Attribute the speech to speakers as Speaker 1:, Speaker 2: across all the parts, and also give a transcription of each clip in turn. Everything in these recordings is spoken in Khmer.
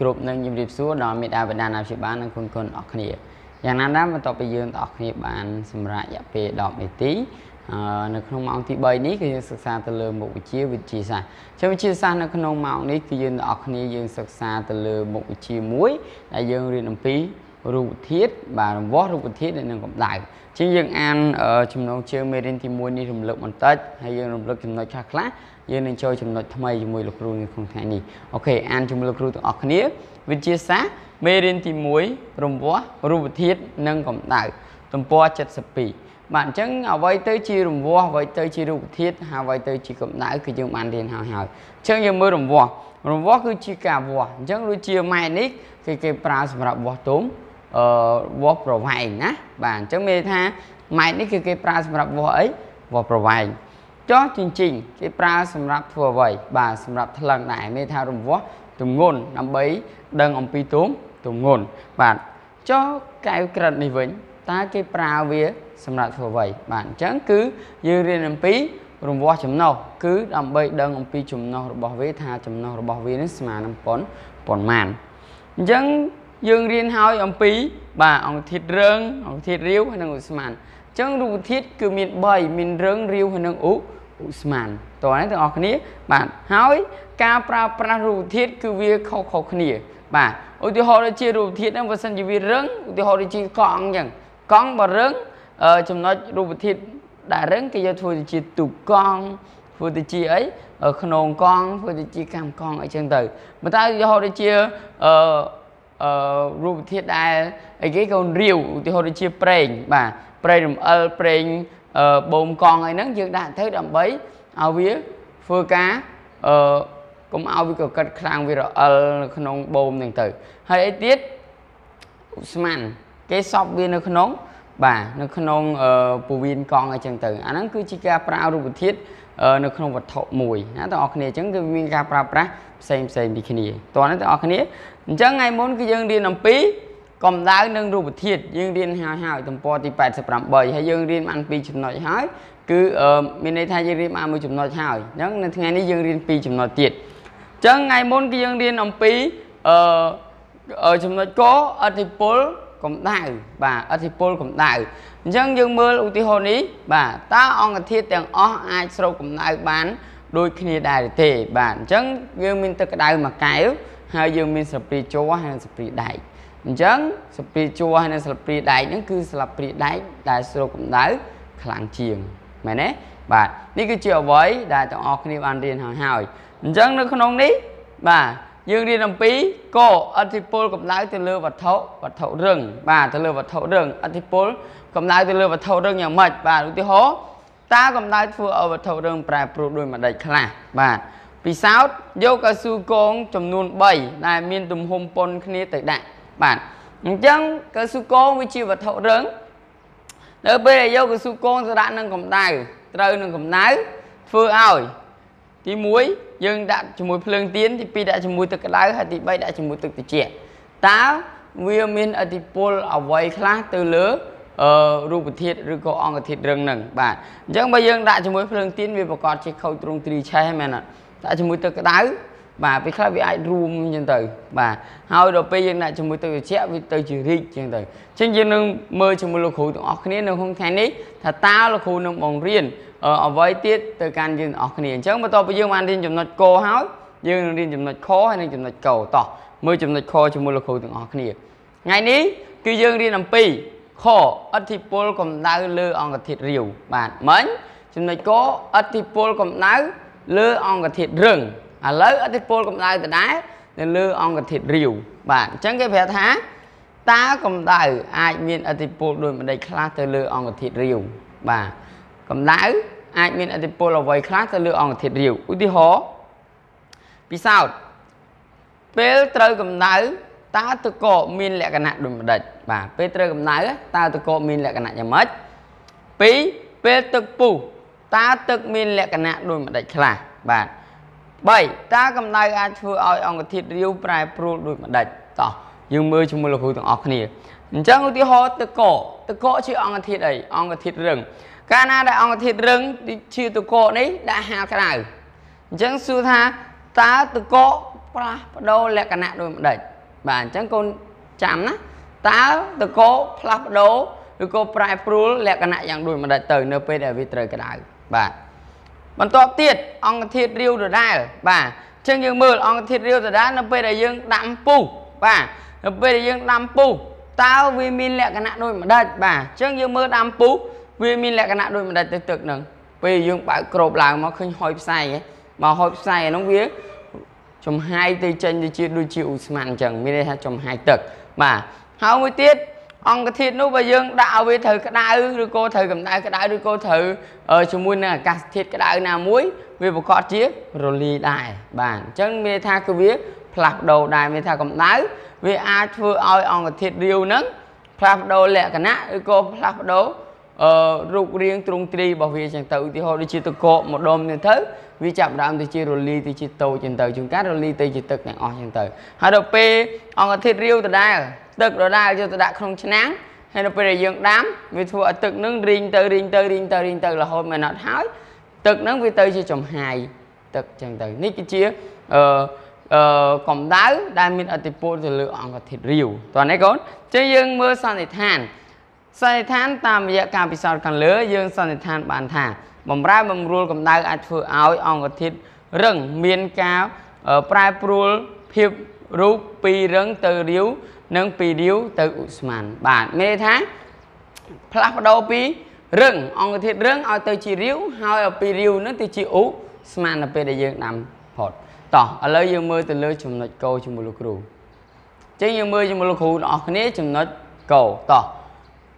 Speaker 1: គ្រប់នឹងជម្រាបសួរដល់មេដាបេដាណាភិបាលនិងគុណគុណអរគ្នាយ៉ាងណាដែរបន្ទាប់ពីយើងទាំងអស់គ្នាបានសម្រាប់រយៈពេល10នាទីអឺនៅក្នុងម៉ោងទី3នេះគឺយើងសិក្សាទៅលើមុខវិជ្ជាវិទ្យាសាស្ត្រចឹងវិទ្យាសាស្ត្រនៅក្នុងម៉ោងនេះគឺយើងទាំងអស់គ្នាយើងសិក្សាទៅលើមុខវិជ្ជាមួយដែលយើងរៀនអំពី រូបធាតុបាទរង្វាស់រូបធាតុនិងកម្ដៅជាងយើងអានចំណងជើងមេរៀនទី1នេះរំលឹកបន្តិចហើយយើងរំលឹកចំណុចខ្លះខ្លះយើងនឹងចូលចំណុចថ្មីជាមួយលោកគ្រូនៅក្នុងថ្ងៃនេះអូខេអានជាមួយលោកគ្រូទាំងអស់គ្នាវិទ្យាសាស្ត្រមេរៀនទី1រង្វាស់រូបធាតុនិងកម្ដៅទំព័រ72បាទអញ្ចឹងអ្វីទៅជារង្វាស់អ្វីទៅជារូបធាតុហើយអ្វីទៅជាកម្ដៅគឺយើងបានរៀនហើយហើយអញ្ចឹងយើងមើលរង្វាស់រង្វាស់គឺជាការវាស់អញ្ចឹងដូចជាម៉ែនេះគេគេប្រើសម្រាប់វាស់ទុំ អឺវាស់ប្រវែងណាបាទអញ្ចឹងមានថាម៉ែត្រនេះគឺគេប្រើសម្រាប់វាស់អីវាស់ប្រវែងចោះជញ្ជីងគេប្រើសម្រាប់ធ្វើអ្វីបាទសម្រាប់ថ្លឹងដែរមានថារង្វាស់ទម្ងន់ដើម្បីដឹងអំពីទុំទម្ងន់បាទចុះកែវក្រិតនេះវិញតើគេប្រើវាសម្រាប់ធ្វើអ្វីបាទអញ្ចឹងគឺយើងរៀនអំពីរង្វាស់ចំណុះគឺដើម្បីដឹងអំពីចំណុះរបស់វាថាចំណុះរបស់វានេះស្មើនឹងប៉ុនប៉ុន្មានអញ្ចឹង យើងរៀនហើយអំពីបាទអង្គធាតុរឹងអង្គធាតុរាវហើយនិងឧស្ម័នអញ្ចឹងរូបធាតុគឺមាន3មានរឹងរាវហើយនិងឧឧស្ម័នតោះនេះទាំងអស់គ្នា បាទហើយការប្រើប្រាស់រូបធាតុគឺវាខុសៗគ្នា បាទឧទាហរណ៍ដូចជារូបធាតុហ្នឹងបើសិនជាវារឹងឧទាហរណ៍ដូចជាកង់អញ្ចឹងកង់បើរឹងចំណុចរូបធាតុដែលរឹងគេយកធ្វើទៅជាទូកង់ធ្វើទៅជាអីខ្នងកង់ធ្វើទៅជាកម្មកង់អីចឹងទៅប៉ុន្តែឧទាហរណ៍ដូចជាអឺ អឺរូបធាតុដែលអីគេកូនរាវឧទាហរណ៍ដូចជាប្រេងបាទប្រេងរំអិលប្រេងអឺបូមកង់អីហ្នឹងយើងដាក់ទៅដើម្បីឲ្យវាធ្វើការអឺកុំឲ្យវាកកិតខ្លាំងវារអិលនៅក្នុងបូមហ្នឹងទៅហើយអីទៀតឧស្ម័នគេសពវានៅក្នុង បាទនៅក្នុងពវៀនកង់អីចឹងទៅអាហ្នឹងគឺជាការប្រើរូបធាតុនៅក្នុងវត្ថុមួយណាបងប្អូនគ្នាអញ្ចឹងគឺមានការប្រើប្រាស់ផ្សេងផ្សេងពីគ្នាតោះនេះបងប្អូនគ្នាអញ្ចឹងថ្ងៃមុនគឺយើងរៀនអំពីកម្ដៅនិងរូបធាតុយើងរៀនហើយហើយទំព័រទី88ហើយយើងរៀនបានពីចំណុចហើយគឺមានន័យថាយើងរៀនបានមួយចំណុចហើយអញ្ចឹងនៅថ្ងៃនេះយើងរៀនពីចំណុចទៀតអញ្ចឹងថ្ងៃមុនគឺយើងរៀនអំពីអឺចំណុចកអធិពល កម្ដៅបាទអធិពលកម្ដៅអញ្ចឹងយើងមើលឧទាហរណ៍នេះបាទតើអង្គធាតុទាំងអស់អាចស្រូបកម្ដៅបានដូចគ្នាដែរទេបាទអញ្ចឹងយើងមានទឹកក្តៅមួយកែវហើយយើងមានស្លាបព្រាជ័រហើយនិងស្លាបព្រាដែកអញ្ចឹងស្លាបព្រាជ័រហើយនិងស្លាបព្រាដែកហ្នឹងគឺស្លាបព្រាដែកដែលស្រូបកម្ដៅខ្លាំងជាងមែនទេបាទនេះគឺជាអ្វីដែលទាំងអស់គ្នាបានរៀនហើយហើយអញ្ចឹងនៅក្នុងនេះបាទ យើងរៀនអំពីកអធិពលកម្ដៅទៅលើវត្ថុវត្ថុរឹងបាទទៅលើវត្ថុរឹងអធិពលកម្ដៅទៅលើវត្ថុរឹងយ៉ាងម៉េចបាទឧទាហរណ៍តើកម្ដៅធ្វើឲ្យវត្ថុរឹងប្រែប្រួលដោយមួយដេចខ្លះបាទពិសោធន៍យកកៅស៊ូកងចំនួន3ដែលមានទំហំប៉ុនគ្នាទៅដាក់បាទអញ្ចឹងកៅស៊ូកងវាជាវត្ថុរឹងនៅពេលដែលយកកៅស៊ូកងទៅដាក់នឹងកម្ដៅត្រូវនឹងកម្ដៅធ្វើឲ្យ ទី1យើងដាក់ជាមួយភ្លើងទៀនទី2ដាក់ជាមួយទឹកក្តៅហើយទី3ដាក់ជាមួយទឹកត្រជាក់តើវាមានអតិពលអ្វីខ្លះទៅលើអឺរូបធាតុឬក៏អង្គធាតុរឹងហ្នឹងបាទអញ្ចឹងបើយើងដាក់ជាមួយភ្លើងទៀនវាប្រកាសជាខូចទ្រង់ទ្រីឆេះមែនអត់ដាក់ជាមួយទឹកក្តៅ បាទពេលខ្លះវាអាចរួមអញ្ចឹងទៅបាទហើយដល់ពេលយើងដាក់ជាមួយទឹកត្រជាក់វាទៅជារីកអញ្ចឹងទៅអញ្ចឹងយើងនឹងមើលជាមួយលោកគ្រូទាំងអស់គ្នានៅក្នុងថ្ងៃនេះថាតើលោកគ្រូនឹងបង្រៀនអ្វីទៀតទៅកាន់យើងទាំងអស់គ្នាអញ្ចឹងបន្ទាប់ពីយើងបានរៀនចំណុចកហើយយើងនឹងរៀនចំណុចខហើយនិងចំណុចកតោះមើលចំណុចខជាមួយលោកគ្រូទាំងអស់គ្នាថ្ងៃនេះគឺយើងរៀនអំពីខអធិពលកម្ដៅលើអង្គធាតុរាវបាទមិញចំណុចកអធិពលកម្ដៅលើអង្គធាតុរឹង ឥឡូវអធិពលកម្ដៅដដែលនៅលើអង្គធាតុរាវបាទអញ្ចឹងគេប្រាប់ថាតើកម្ដៅអាចមានអធិពលដោយម្ដេចខ្លះទៅលើអង្គធាតុរាវបាទកម្ដៅអាចមានអធិពលអ្វីខ្លះទៅលើអង្គធាតុរាវឧទាហរណ៍ពិសោធន៍ពេលត្រូវកម្ដៅតើទឹកកកមានលក្ខណៈដូចម្ដេចបាទពេលត្រូវកម្ដៅតើទឹកកកមានលក្ខណៈយ៉ាងម៉េច2ពេលទឹកពុះតើទឹកមានលក្ខណៈដូចម្ដេចខ្លះបាទ 3តើកម្ដៅអាចធ្វើឲ្យអង្គធាតុរាវប្រែប្រួលដូចម្ដេចតោះយើងមើលជាមួយលោកគ្រូទាំងអស់គ្នាអញ្ចឹងឧទាហរណ៍ទឹកកកទឹកកកជាអង្គធាតុអីអង្គធាតុរឹងកាលណាដែលអង្គធាតុរឹងជាទឹកកកនេះដាក់ហាលក្ដៅអញ្ចឹងសួរថាតើទឹកកកផ្លាស់ប្ដូរលក្ខណៈដូចម្ដេចបាទអញ្ចឹងកូនចាំណាតើតកោផ្លាស់ប្ដូរឬក៏ប្រែប្រួលលក្ខណៈយ៉ាងដូចម្ដេចទៅ នៅពេលដែលវាត្រូវក្តៅបាទ បន្ទាប់ទៀតអង្គធាតុរាវដដែលបាទអញ្ចឹងយើងមើលអង្គធាតុរាវដដែលនៅពេលដែលយើងដាំពុះបាទនៅពេលដែលយើងដាំពុះតើវាមានលក្ខណៈដូចម្ដេចបាទអញ្ចឹងយើងមើលដាំពុះវាមានលក្ខណៈដូចម្ដេចទៅទឹកហ្នឹងពេលយើងបើកក្របឡើងមកឃើញហុយផ្សែងមកហុយផ្សែងហ្នឹងវាចំហាយទៅចេញទៅជាដូចជាឧស្ម័នអញ្ចឹងមានន័យថាចំហាយទឹកបាទហើយមួយទៀត អង្គធាតុនោះបើយើងដាក់ឲ្យវាត្រូវក្តៅឬក៏ត្រូវកម្ដៅក្តៅឬក៏ត្រូវជាមួយនឹងអាកាសធាតុក្តៅណាមួយ វាប្រកបជារលាយដែរបាទអញ្ចឹងមានន័យថាគឺវាផ្លាស់ប្ដូរដែរមានថាកម្ដៅវាអាចធ្វើឲ្យអង្គធាតុរាវហ្នឹងផ្លាស់ប្ដូរលក្ខណៈឬក៏ផ្លាស់ប្ដូរអឺរូបរាងទ្រង់ទ្រីរបស់វាចឹងទៅឧទាហរណ៍ដូចជាតកកម្ដុំនេះទៅវាចាប់ដើមទៅជារលីទៅជាតូចចឹងទៅជួនកាលរលីទៅជាទឹកទាំងអស់ចឹងទៅហើយដល់ពេលអង្គធាតុរាវដដែល ទឹកដដែលយកទៅដាក់ក្នុងឆ្នាំងហើយដល់ពេលដែលយើងដាំវាធ្វើឲ្យទឹកនឹងរីងទៅរីងទៅរីងទៅរីងទៅរហូតមកអត់ហើយទឹកហ្នឹងវាទៅជាចំហាយទឹកចឹងទៅនេះគឺជាអឺអឺកម្ដៅដែលមានអតិពលទៅលើអង្គធាតុរាវតោះនេះកូនចឹងយើងមើលសន្និដ្ឋានសន្និដ្ឋានតាមរយៈការពិសោធន៍ខាងលើយើងសន្និដ្ឋានបានថាបំរែបំរួលកម្ដៅអាចធ្វើឲ្យអង្គធាតុរឹងមានការប្រែប្រួលភាព រូបពីរឹងទៅរាវនិងពីរាវទៅឧស្ម័នបាទមានន័យថាផ្លាស់ប្ដូរពីរឹងអង្គធាតុរឹងឲ្យទៅជារាវហើយពីរាវនឹងទៅជាឧស្ម័ននៅពេលដែលយើងដាំផុតតោះឥឡូវយើងមើលទៅលើចំណុចកោជាមួយលោកគ្រូអញ្ចឹងយើងមើលជាមួយលោកគ្រូទាំងអស់គ្នាចំណុចកោតោះ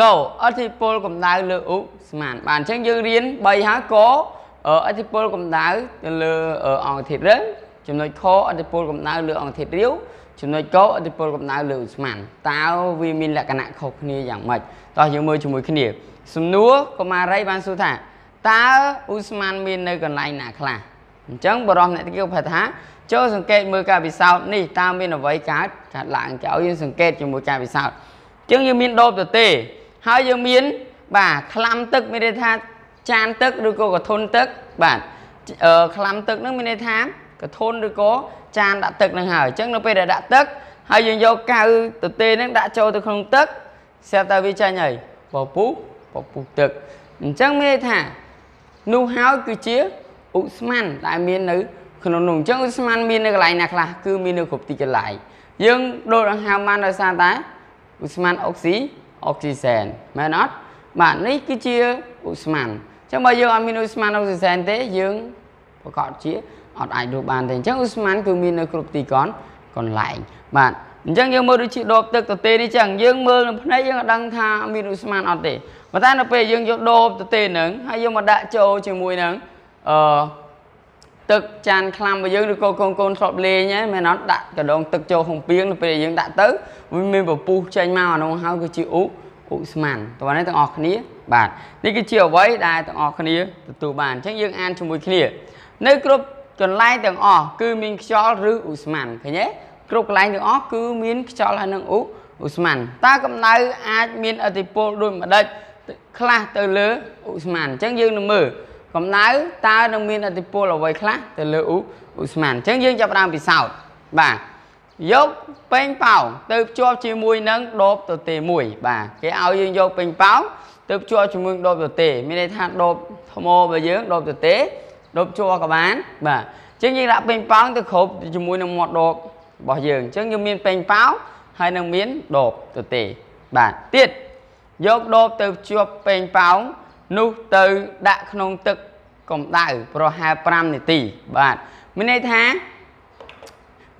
Speaker 1: កោអធិពលកម្ដៅលើឧស្ម័នបាទអញ្ចឹងយើងរៀន3ហើយកោអធិពលកម្ដៅទៅលើអង្គធាតុរឹង ចំណុចខអធិពលកម្ដៅលើអង្គធាតុរាវចំណុចកោអធិពលកម្ដៅលើឧស្ម័នតើវាមានលក្ខណៈខុសគ្នាយ៉ាងម៉េចតោះយើងមើលជាមួយគ្នា សំណួរកុមារីបានសួរថាតើឧស្ម័នមាននៅកន្លែងណាខ្លះអញ្ចឹងបរមអ្នកគិលប្រថាចូលសង្កេតមើលការពិសោធន៍នេះតើមានអ្វីកើតកើតឡើងគេឲ្យយើងសង្កេតជាមួយការពិសោធន៍អញ្ចឹងយើងមានដបទទេហើយយើងមាន បាទក្លាំទឹកមានន័យថាចានទឹកឬក៏កធុនទឹកបាទអឺក្លាំទឹកហ្នឹងមានន័យថា កធុនឬក៏ចានដាក់ទឹកហ្នឹងហើយអញ្ចឹងនៅពេលដែលដាក់ទឹកហើយយើងយកកៅទទេហ្នឹងដាក់ចូលទៅក្នុងទឹកស្រាប់តែវាចាញ់ហើយពពុះពពុះទឹកអញ្ចឹងមានន័យថានោះហើយគឺជាឧស្ម័នដែលមាននៅក្នុងនោះអញ្ចឹងឧស្ម័នមាននៅកន្លែងណាខ្លះគឺមាននៅគ្រប់ទីកន្លែងយើងដូរដង្ហើមបានដោយសារតែឧស្ម័នអុកស៊ីអុកស៊ីសែនមែនអត់បាទនេះគឺជាឧស្ម័នអញ្ចឹងបើយើងអត់មានឧស្ម័នអុកស៊ីសែនទេយើង ប្រកាសជាអត់អាចរស់បានទេអញ្ចឹងឧស្ម័នគឺមាននៅគ្រប់ទីកន្កន្លែងបាទអញ្ចឹងយើងមើលដូចជាដបទឹកទទេនេះចឹងយើងមើលនៅភ្នែកយើងអត់ដឹងថាមានឧស្ម័នអត់ទេប៉ុន្តែនៅពេលយើងយកដបទទេហ្នឹងហើយយើងមកដាក់ចូលជាមួយនឹងអឺទឹកចានខ្លាំរបស់យើងឬក៏កូនកូនធ្លាប់លេងហ្នឹងមែនអត់ដាក់កដងទឹកចូលក្នុងពីងនៅពេលយើងដាក់ទៅវាមានពពុះចេញមកអានោះហើយគឺជាឧឧស្ម័នតោះនេះទាំងអស់គ្នា បាទនេះគឺជាអ្វីដែលទាំងអស់គ្នាទទួលបានអញ្ចឹងយើងអានជាមួយគ្នា នៅគ្រប់កន្លែងទាំងអស់គឺមានខ្យល់ឬឧស្ម័នឃើញទេគ្រប់កន្លែងទាំងអស់គឺមានខ្យល់ហើយនឹងឧឧស្ម័នតើកម្ដៅអាចមានអតិពលដូចម្ដេចខ្លះទៅលើឧស្ម័នអញ្ចឹងយើងនឹងមើលកម្ដៅតើនឹងមានអតិពលអ្វីខ្លះទៅលើឧឧស្ម័នអញ្ចឹងយើងចាប់ផ្ដើមពិសោធន៍បាទយកពេញប៉ោងទៅភ្ជាប់ជាមួយនឹងដបទទេមួយបាទគេឲ្យយើងយកពេញប៉ោងទៅភ្ជាប់ជាមួយដបទទេមានន័យថាដបថ្មរបស់យើងដបទទេ ដបជ័រក៏បានបាទអញ្ចឹងយើងដាក់ពេញប៉ោងទៅគ្រប់ជាមួយនឹងមាត់ដបរបស់យើងអញ្ចឹងយើងមានពេញប៉ោងហើយនឹងមានដបទទេបាទទៀតយកដបទៅភ្ជាប់ពេញប៉ោងនោះទៅដាក់ក្នុងទឹកកម្ដៅប្រហែល5នាទីបាទមានន័យថា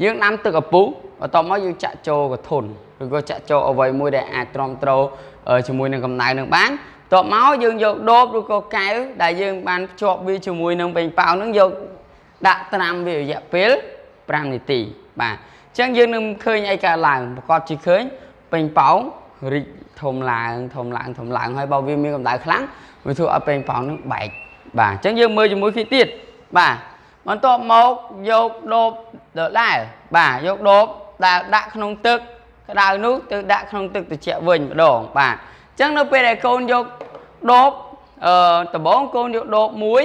Speaker 1: យើងដាំទឹកឪពុះបន្ទាប់មកយើងចាក់ចូលកធុនឬក៏ចាក់ចូលអ្វីមួយដែលអាចទ្រាំទ្រជាមួយនឹងកម្ដៅនឹងបាន បន្ទាប់មកយើងយកដបឬក៏កែវដែលយើងបានភ្ជាប់វាជាមួយនឹងពេញប៉ោងនឹងយកដាក់ត្រាំវារយៈពេល5នាទីបាទអញ្ចឹងយើងនឹងឃើញអីកើតឡើងប្រកបជាឃើញពេញប៉ោងរីកធំឡើងធំឡើងធំឡើងហើយបើវាមានកម្ដៅខ្លាំងវាធ្វើឲ្យពេញប៉ោងនឹងបែកបាទអញ្ចឹងយើងមើលជាមួយគ្នាទៀតបាទបន្ទាប់មកយកដបដដែលបាទយកដបដែលដាក់ក្នុងទឹកក្តៅនោះទៅដាក់ក្នុងទឹកត្រជាក់វិញម្ដងបាទអញ្ចឹងនៅពេលដែលកូនយកដបអឺដំបងកូនយកដបមួយ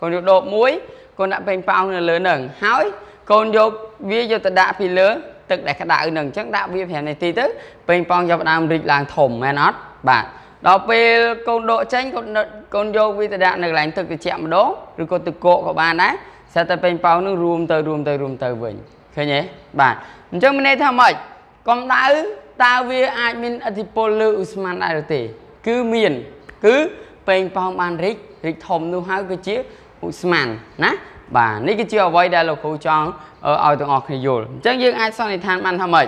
Speaker 1: កូនយកដបមួយកូនដាក់ពេញប៉ោងនៅលើនឹងហើយកកូនយកវាយកទៅដាក់ពីលើទឹកដែលក្តៅនឹងអញ្ចឹងដាក់វា5នាទីទៅពេញប៉ោងចាប់ដើមរីកឡើងធំមែនអត់បាទដល់ពេលកូនដកចេញកូនកូនយកវាទៅដាក់នៅកន្លែងទឹកត្រជាក់ម្ដងឬក៏ទឹកកកក៏បានដែរស្រាប់តែពេញប៉ោងនឹងរួមទៅរួមទៅរួមទៅវិញឃើញទេបាទអញ្ចឹងមានន័យថាម៉េចកម្ដៅ តើវាអាចមានឥទ្ធិពលលើឧស្ម័នដែរឬទេ គឺមាន គឺពេញប៉ោងបានរីករីកធំនោះហើយគឺជាឧស្ម័នណាបាទនេះគឺជាអ្វីដែលលោកគ្រូចង់ឲ្យទាំងអស់គ្នាយល់អញ្ចឹងយើងអាចសន្និដ្ឋានបានថាម៉េច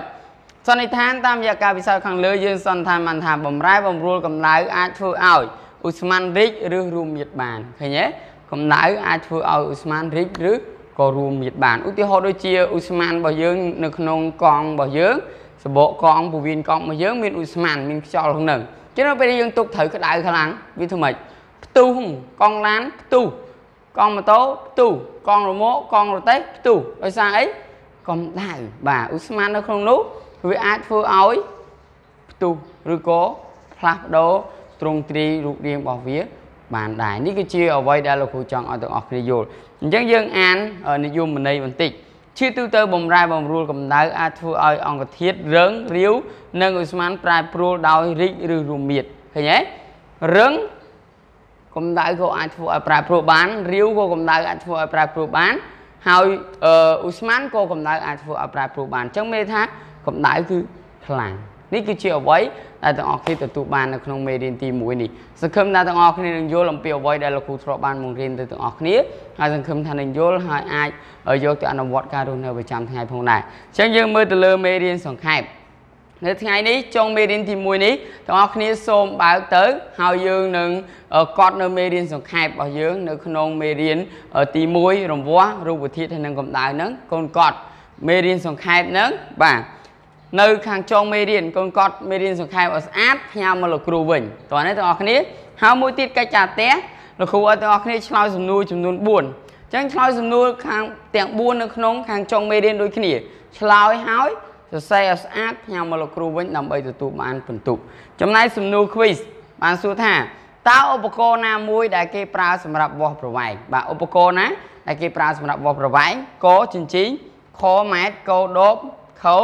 Speaker 1: សន្និដ្ឋានតាមរយៈការវិស័យខាងលើយើងសន្និដ្ឋានបានថាបំរែបំរួលកម្ដៅអាចធ្វើឲ្យឧស្ម័នរីកឬរួមមៀតបានឃើញទេកម្ដៅអាចធ្វើឲ្យឧស្ម័នរីកឬក៏រួមមៀតបានឧទាហរណ៍ដូចជាឧស្ម័នរបស់យើងនៅក្នុងកង់របស់យើង សបកកង់ពវៀនកង់របស់យើងមានឧស្ម័នមានខ្យល់ក្នុងនឹងចឹងពេលយើងទុកត្រូវក្តៅខ្លាំងវាធ្វើម៉េចផ្ទុះកង់ឡានផ្ទុះកង់ម៉ូតូផ្ទុះកង់រមាក់កង់រទេះផ្ទុះដោយសារអីកម្ដៅបាទឧស្ម័ននៅក្នុងនោះវាអាចធ្វើឲ្យផ្ទុះឬក៏ផ្លាស់ប្ដូរទ្រង់ទ្រីរូបរាងរបស់វាបានដែរនេះគឺជាអ្វីដែលលោកគ្រូចង់ឲ្យទាំងអស់គ្នាយល់អញ្ចឹងយើងអាននិយមន័យបន្តិច ជាទូទៅបំរែបំរួលកម្ដៅអាចធ្វើឲ្យអង្គធាតុរឹងរាវនិងឧស្ម័នប្រែប្រួលដោយរីកឬរមៀតឃើញទេរឹងកម្ដៅក៏អាចធ្វើឲ្យប្រែប្រួលបានរាវក៏កម្ដៅអាចធ្វើឲ្យប្រែប្រួលបានហើយឧស្ម័នក៏កម្ដៅអាចធ្វើឲ្យប្រែប្រួលបានអញ្ចឹងមានថាកម្ដៅគឺខ្លាំង នេះគឺជាអ្វីដែលទាំងអស់គ្នាទទួលបាននៅក្នុងមេរៀនទី1នេះសង្ឃឹមថាទាំងអស់គ្នានឹងយល់អំពីអ្វីដែលលោកគ្រូធ្លាប់បានបង្រៀនទៅទាំងអស់គ្នាហើយសង្ឃឹមថានឹងយល់ហើយអាចយកទៅអនុវត្តការរស់នៅប្រចាំថ្ងៃផងដែរអញ្ចឹងយើងមើលទៅលើមេរៀនសង្ខេបនៅថ្ងៃនេះចុងមេរៀនទី1នេះទាំងអស់គ្នាសូមបើកទៅ ហើយយើងនឹងកត់នៅមេរៀនសង្ខេបរបស់យើង នៅក្នុងមេរៀនទី1រង្វាស់រូបធាតុហើយនឹងកម្ដៅហ្នឹងកូនកត់មេរៀនសង្ខេបហ្នឹងបាទ នៅខាងចុងមេរៀនកូនកត់មេរៀនសង្ខេបឲ្យស្អាតផ្ញើមកលោកគ្រូវិញតោះនេះទាំងអស់គ្នាហើយមួយទៀតកិច្ចការផ្ទះលោកគ្រូឲ្យទាំងអស់គ្នាឆ្លើយសំណួរចំនួន4អញ្ចឹងឆ្លើយសំណួរខាងទាំង4នៅក្នុងខាងចុងមេរៀនដូចគ្នាឆ្លើយហើយសរសេរឲ្យស្អាតផ្ញើមកលោកគ្រូវិញដើម្បីទទួលបានពិន្ទុចំណែកសំណួរ quiz បានសួរថាតើឧបករណ៍ណាមួយដែលគេប្រើសម្រាប់វាស់ប្រវែងបាទឧបករណ៍ណាដែលគេប្រើសម្រាប់វាស់ប្រវែងកចិញ្ចីខម៉ែត្រកោដបខោ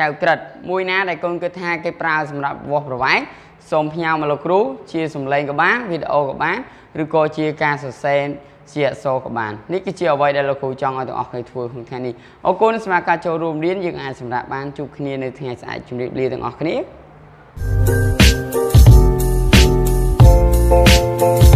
Speaker 1: កៅក្រិតមួយណាដែលកូនគិតថាគេប្រើសម្រាប់វាស់ប្រវែងសូមផ្ញើមកលោកគ្រូ ជាសម្លេងក៏បានវីដេអូក៏បានឬក៏ជាការសរសេរជាអក្សរក៏បាននេះគឺជាអ្វីដែលលោកគ្រូចង់ឲ្យទាំងអស់គ្នាធ្វើក្នុងថ្ងៃនេះអរគុណសម្រាប់ការចូលរួមរៀនយើងអាចសម្រាប់បានជួបគ្នានៅថ្ងៃស្អែកជម្រាបលាទាំងអស់គ្នា thank you